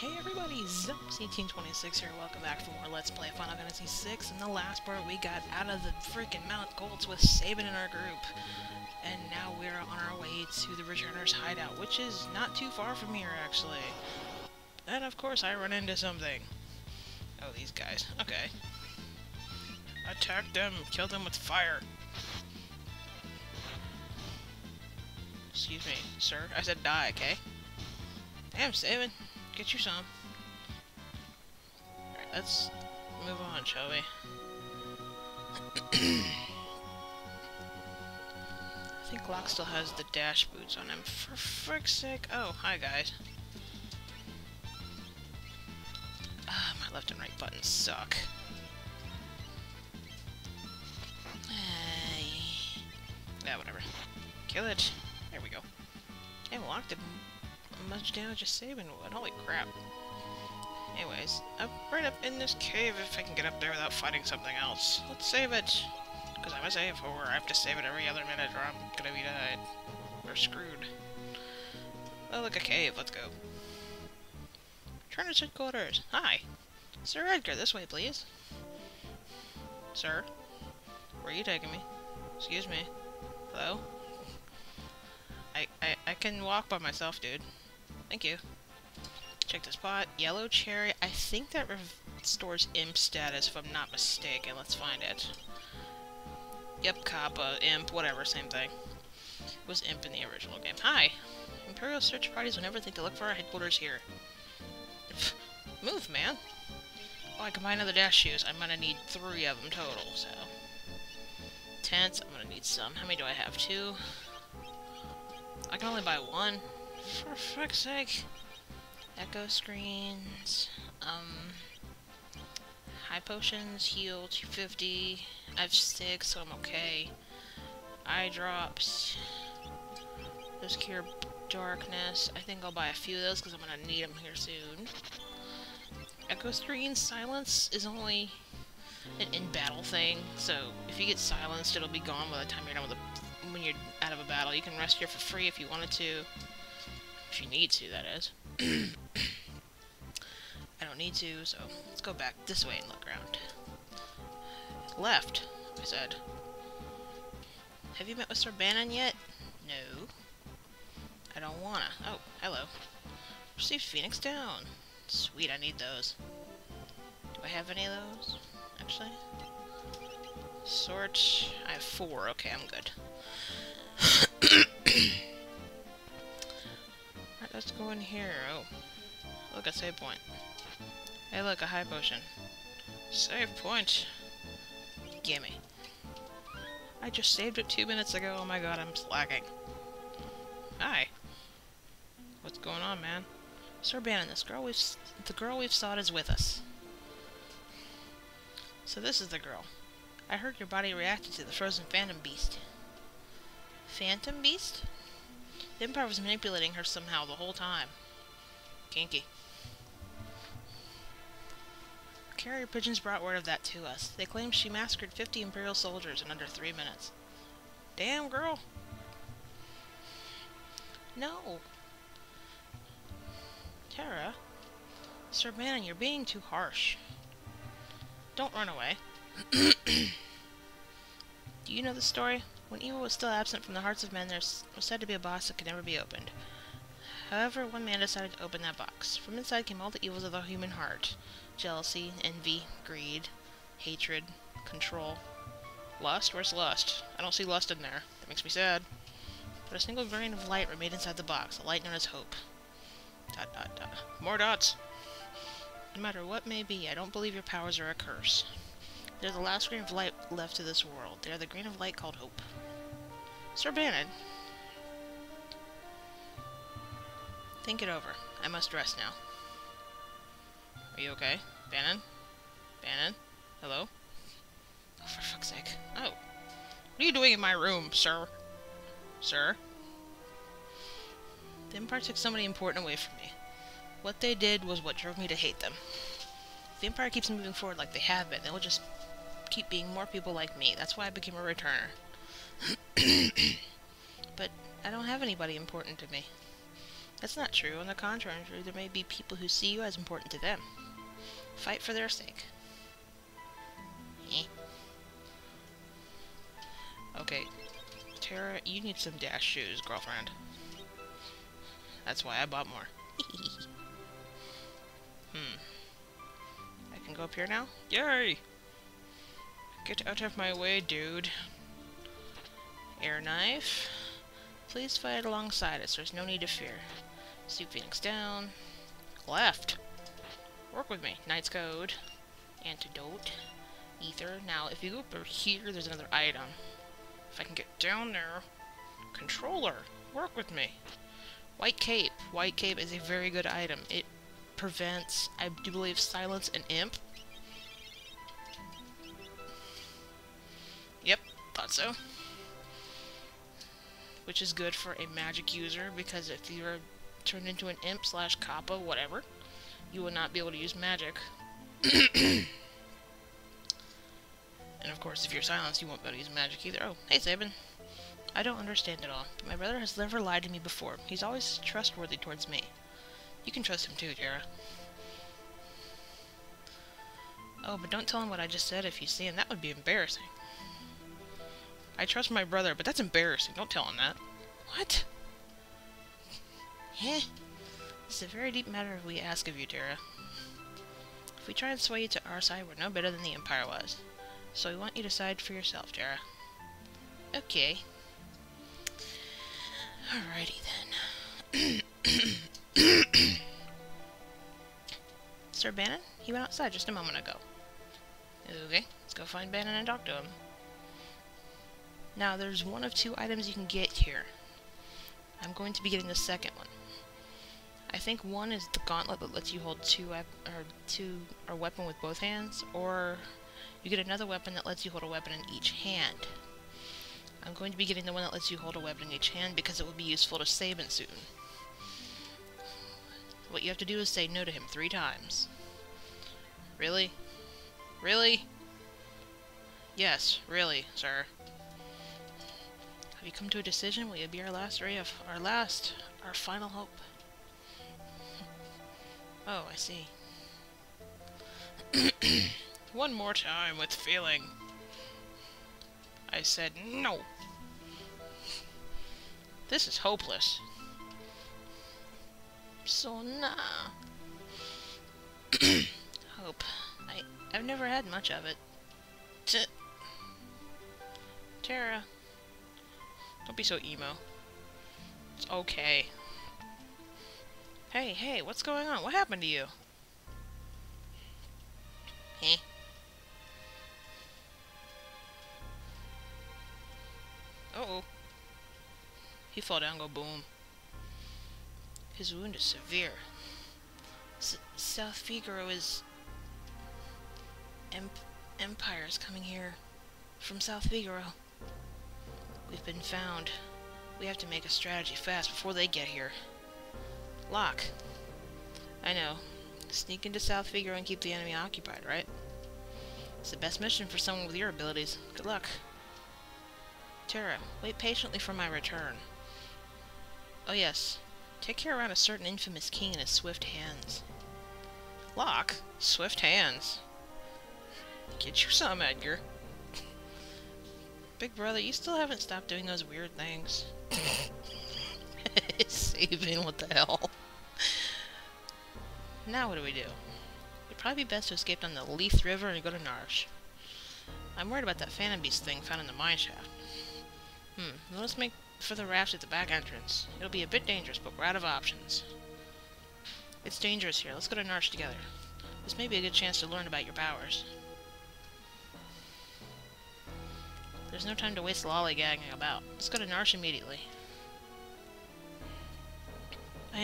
Hey everybody, Zelos1826 here, welcome back for more Let's Play Final Fantasy VI. In the last part, we got out of the freaking Mount Kolts with Sabin in our group. And now we're on our way to the Returner's hideout, which is not too far from here, actually. And of course, I run into something. Oh, these guys. Okay. Attack them, kill them with fire. Excuse me, sir. I said die, okay? Damn, Sabin. Get you some. Alright, let's move on, shall we? I think Locke still has the dash boots on him. For frick's sake. Oh, hi guys. Ah, my left and right buttons suck. Hey. Yeah, whatever. Kill it. There we go. Hey, Locke did much damage as Sabin would. Holy crap. Anyways, up right up in this cave if I can get up there without fighting something else. Let's save it. Because I'm a save or I have to save it every other minute or I'm gonna be died. We're screwed. Oh, look, a cave. Let's go. Turner's headquarters. Hi. Sir Edgar, this way, please. Sir? Where are you taking me? Excuse me. Hello? I, I, I can walk by myself, dude. Thank you. Check the spot. Yellow cherry. I think that restores imp status, if I'm not mistaken. Let's find it. Yep, Kappa, imp, whatever, same thing. It was imp in the original game. Hi! Imperial search parties will never think to look for our headquarters here. Move, man! Oh, I can buy another dash shoes. I'm gonna need three of them total, so... Tents, I'm gonna need some. How many do I have? Two? I can only buy one. For fuck's sake. Echo screens. Um. High potions, heal 250. I have six, so I'm okay. Eye drops. Those cure darkness. I think I'll buy a few of those because I'm gonna need them here soon. Echo screen silence is only an in-battle thing, so if you get silenced, it'll be gone by the time you're done with the when you're out of a battle. You can rest here for free if you wanted to. If you need to, that is. I don't need to, so let's go back this way and look around. Left, I said. Have you met with Sir Banon yet? No. I don't wanna. Oh, hello. Received Phoenix Down. Sweet, I need those. Do I have any of those? Actually? Sort. I have four. Okay, I'm good. Look, a save point. Hey, look, a high potion. Save point. Gimme. I just saved it two minutes ago. Oh my god, I'm slacking. Hi. What's going on, man? Sir Banon, this girl we've the girl we've sought is with us. So this is the girl. I heard your body reacted to the frozen phantom beast. Phantom beast? The Empire was manipulating her somehow the whole time. Kinky. Carrier pigeons brought word of that to us. They claimed she massacred 50 Imperial soldiers in under three minutes. Damn, girl! No! Terra. Sir Banon, you're being too harsh. Don't run away. Do you know the story? When evil was still absent from the hearts of men, there was said to be a box that could never be opened. However, one man decided to open that box. From inside came all the evils of the human heart. Jealousy, envy, greed, hatred, control. Lust? Where's lust? I don't see lust in there. That makes me sad. But a single grain of light remained inside the box, a light known as hope. Dot dot dot. More dots! No matter what may be, I don't believe your powers are a curse. They're the last grain of light left to this world. They are the grain of light called hope. Sir Banon! Think it over. I must rest now. Are you okay? Banon? Banon? Hello? Oh, for fuck's sake. Oh. What are you doing in my room, sir? Sir? The Empire took somebody important away from me. What they did was what drove me to hate them. If the Empire keeps moving forward like they have been, they'll just keep being more people like me. That's why I became a returner. but I don't have anybody important to me. That's not true. On the contrary, there may be people who see you as important to them. Fight for their sake. Eh. Okay, Terra, you need some dash shoes, girlfriend. That's why I bought more. hmm. I can go up here now? Yay! Get out of my way, dude. Air knife. Please fight alongside us. There's no need to fear. Soup Phoenix down. Left. Work with me. Knight's Code. Antidote. Ether. Now, if you go over here, there's another item. If I can get down there. Controller. Work with me. White Cape. White Cape is a very good item. It prevents, I do believe, Silence and Imp. Yep, thought so which is good for a magic user because if you're turned into an imp slash kappa, whatever, you will not be able to use magic. and of course, if you're silenced, you won't be able to use magic either. Oh, hey Sabin. I don't understand it all, but my brother has never lied to me before. He's always trustworthy towards me. You can trust him too, Terra. Oh, but don't tell him what I just said if you see him. That would be embarrassing. I trust my brother, but that's embarrassing. Don't tell him that. What? Heh. This is a very deep matter we ask of you, Terra. If we try and sway you to our side, we're no better than the Empire was. So we want you to decide for yourself, Terra. Okay. Alrighty then. Sir Banon? He went outside just a moment ago. Okay, let's go find Banon and talk to him. Now, there's one of two items you can get here. I'm going to be getting the second one. I think one is the gauntlet that lets you hold two or two or weapon with both hands, or you get another weapon that lets you hold a weapon in each hand. I'm going to be getting the one that lets you hold a weapon in each hand because it will be useful to Sabin soon. What you have to do is say no to him three times. Really? Really? Yes, really, sir. Have you come to a decision? Will you be our last ray of our last, our final hope? Oh, I see. One more time with feeling. I said no. This is hopeless. So nah. Hope. I I've never had much of it. T Terra. Don't be so emo. It's okay. Hey, hey, what's going on? What happened to you? Hey. Uh oh He fell down, go boom. His wound is severe. S South Figaro is... Emp Empire is coming here from South Figaro. We've been found. We have to make a strategy fast before they get here. Locke. I know. Sneak into South Figaro and keep the enemy occupied, right? It's the best mission for someone with your abilities. Good luck. Terra, wait patiently for my return. Oh yes, take care around a certain infamous king in his swift hands. Locke? Swift hands? Get you some, Edgar. Big brother, you still haven't stopped doing those weird things. Saving, what the hell? Now what do we do? It'd probably be best to escape down the Lethe River and go to Narshe. I'm worried about that Phantom Beast thing found in the mine shaft. Hmm, let's make for the raft at the back entrance. It'll be a bit dangerous, but we're out of options. It's dangerous here. Let's go to Narshe together. This may be a good chance to learn about your powers. There's no time to waste lollygagging about. Let's go to Narshe immediately.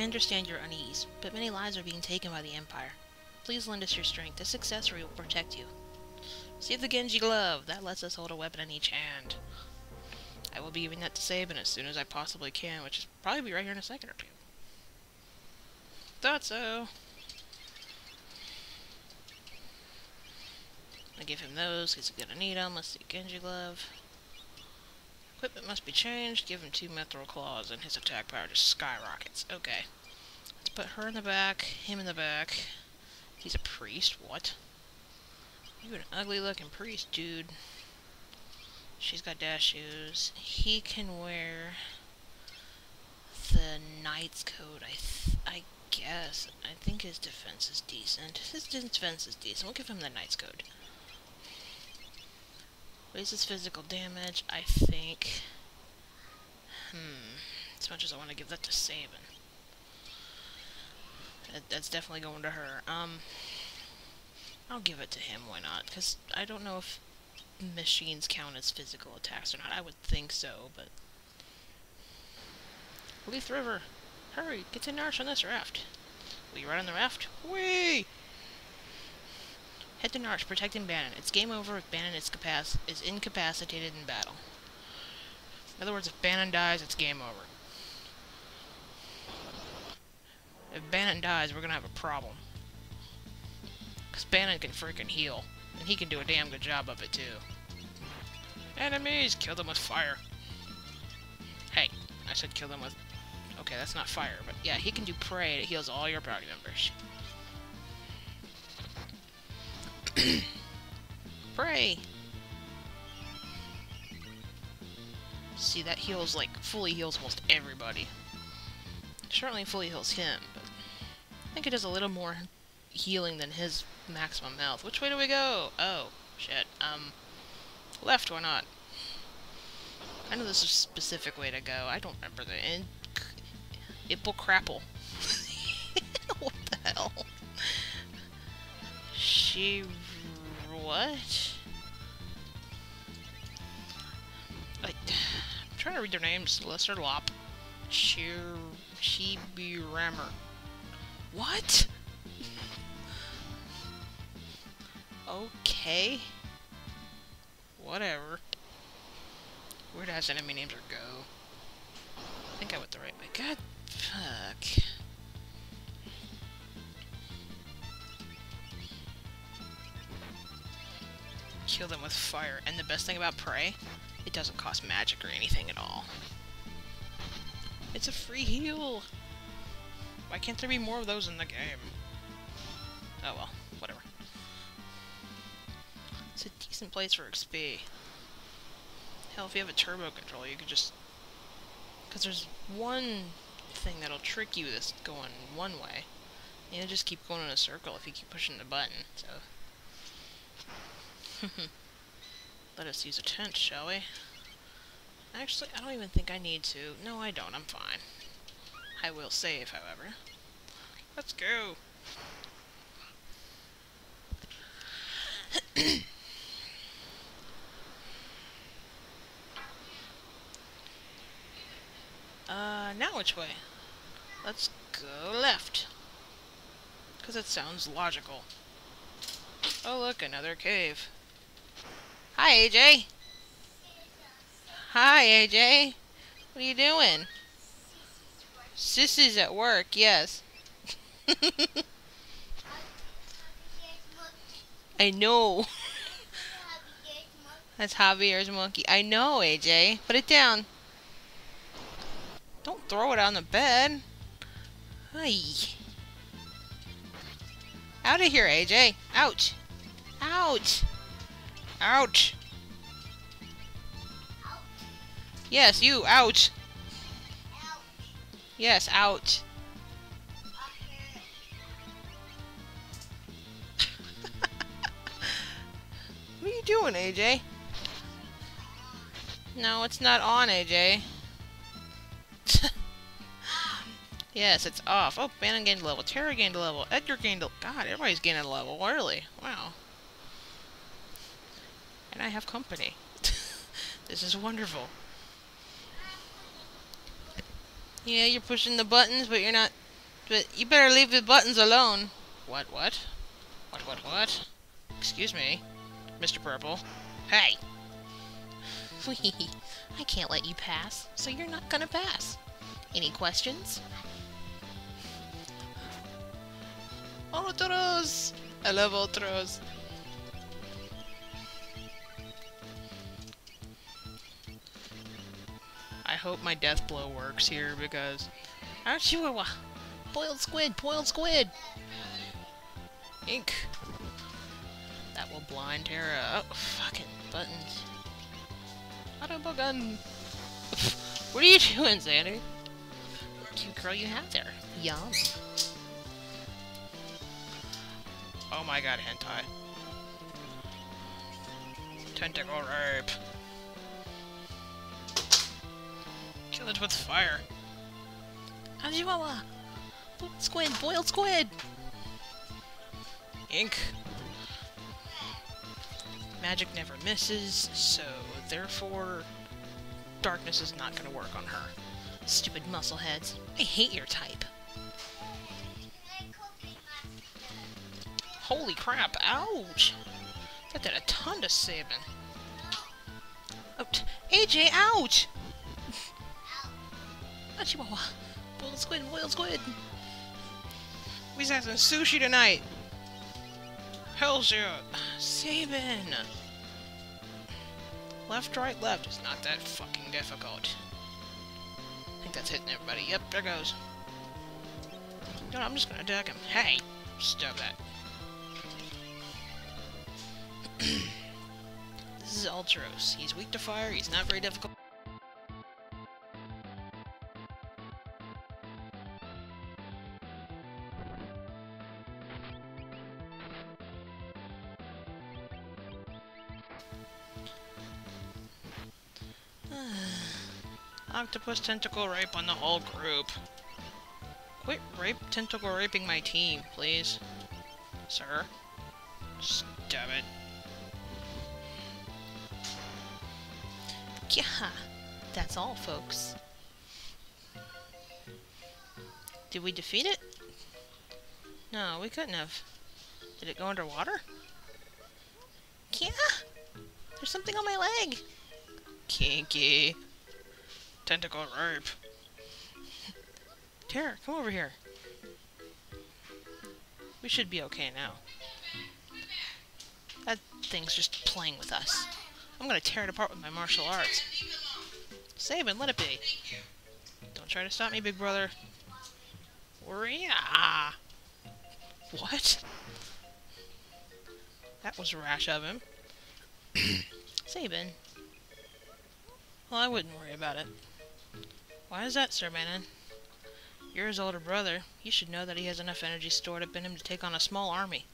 I understand your unease, but many lives are being taken by the Empire. Please lend us your strength. This accessory will protect you. Save the Genji glove. That lets us hold a weapon in each hand. I will be giving that to Sabin as soon as I possibly can, which is probably be right here in a second or two. Thought so. I give him those, he's gonna need them. Let's see, Genji glove. Equipment must be changed. Give him two mithril claws and his attack power just skyrockets. Okay. Let's put her in the back, him in the back. He's a priest, what? You an ugly looking priest, dude. She's got dash shoes. He can wear the knight's coat, I I guess. I think his defense is decent. His defense is decent. We'll give him the knight's coat. Raises physical damage, I think. Hmm. As much as I want to give that to Sabin. That, that's definitely going to her. Um, I'll give it to him, why not? Because I don't know if machines count as physical attacks or not. I would think so, but... Lethe River! Hurry, get to Narshe on this raft. Will you ride on the raft? Whee! Head to Narshe, protecting Banon. It's game over if Banon is, is incapacitated in battle. In other words, if Banon dies, it's game over. If Banon dies, we're gonna have a problem. Because Banon can freaking heal. And he can do a damn good job of it, too. Enemies! Kill them with fire. Hey, I said kill them with... Okay, that's not fire, but yeah, he can do pray. And it heals all your party members. Pray! See, that heals, like, fully heals almost everybody. Certainly fully heals him, but I think it does a little more healing than his maximum health. Which way do we go? Oh, shit. Um, left or not? I know there's a specific way to go. I don't remember the... In Ipple Crapple. what the hell? She... What? I, I'm trying to read their names. Lesser Lop. Shir... Chibi Rammer. What? okay. Whatever. Where does enemy names are go? I think I went the right way. God, fuck. Kill them with fire. And the best thing about Pray, it doesn't cost magic or anything at all. It's a free heal! Why can't there be more of those in the game? Oh well, whatever. It's a decent place for XP. Hell, if you have a turbo controller, you could just... Because there's one thing that'll trick you this going one way. You just keep going in a circle if you keep pushing the button, so... Let us use a tent, shall we? Actually, I don't even think I need to. No, I don't. I'm fine. I will save, however. Let's go! uh, now which way? Let's go left. Because it sounds logical. Oh look, another cave. Hi, AJ. Hi, AJ. What are you doing? Sissy's at work, yes. I know. That's Javier's monkey. I know, AJ. Put it down. Don't throw it on the bed. Hey. Out of here, AJ. Ouch. Ouch. Ouch! Yes, you, ouch! Yes, ouch. what are you doing, AJ? No, it's not on, AJ. yes, it's off. Oh, Banon gained a level. Terra gained a level. Edgar gained a... God, everybody's gaining a level. Early. Wow. And I have company. this is wonderful. Yeah, you're pushing the buttons, but you're not... But you better leave the buttons alone. What, what? What, what, what? Excuse me, Mr. Purple. Hey! I can't let you pass, so you're not gonna pass. Any questions? Ultros! I love Ultros. Hope my death blow works here because... Ah, Chihuahua! Boiled squid! Boiled squid! Ink! That will blind Terra. Oh, fucking buttons. Auto button! what are you doing, Xander? Cute girl you have there. Yum. Oh my god, hentai. Tentacle rape. With fire. Ajiwawa! Squid! Boiled squid! Ink. Magic never misses, so therefore darkness is not gonna work on her. Stupid muscleheads. I hate your type. Holy crap, ouch! That did a ton to Sabin. Oh, AJ, ouch! Chihuahua. Boiled squid, boiled squid! We had some sushi tonight! Hell's yeah! Sabin! Left, right, left is not that fucking difficult. I think that's hitting everybody. Yep, there goes. No, I'm just gonna attack him. Hey! Stop that. this is Ultros. He's weak to fire, he's not very difficult. Octopus tentacle rape on the whole group. Quit rape tentacle raping my team, please. Sir? Stop it. Yeah, that's all, folks. Did we defeat it? No, we couldn't have. Did it go underwater? Yeah! There's something on my leg! Kinky. Tentacle rape. Terra, come over here. We should be okay now. That thing's just playing with us. I'm gonna tear it apart with my martial arts. Sabin, let it be. Don't try to stop me, big brother. Ria! What? That was rash of him. Sabin. Well, I wouldn't worry about it. Why is that, Sir Banon? You're his older brother. You should know that he has enough energy stored up in him to take on a small army.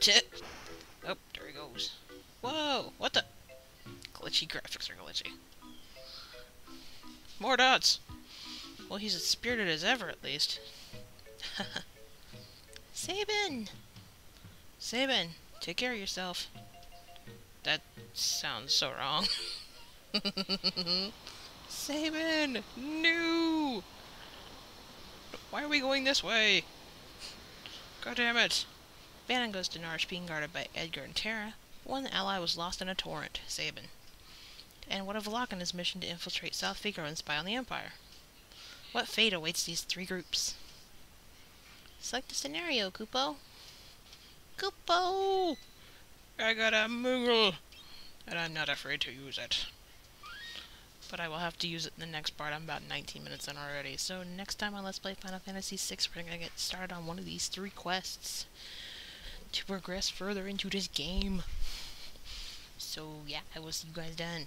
Tit! Oh, there he goes. Whoa! What the? Glitchy graphics are glitchy. More dots! Well, he's as spirited as ever, at least. Sabin! Sabin, take care of yourself. That sounds so wrong. Sabin! No! Why are we going this way? God damn it! Banon goes to Narshe being guarded by Edgar and Terra. One ally was lost in a torrent, Sabin. And what of Locke and his mission to infiltrate South Figaro and spy on the Empire? What fate awaits these three groups? Select a scenario, Kupo. Kupo! I got a Moogle! And I'm not afraid to use it but I will have to use it in the next part. I'm about 19 minutes in already. So next time on Let's Play Final Fantasy VI, we're going to get started on one of these three quests to progress further into this game. So yeah, I will see you guys then.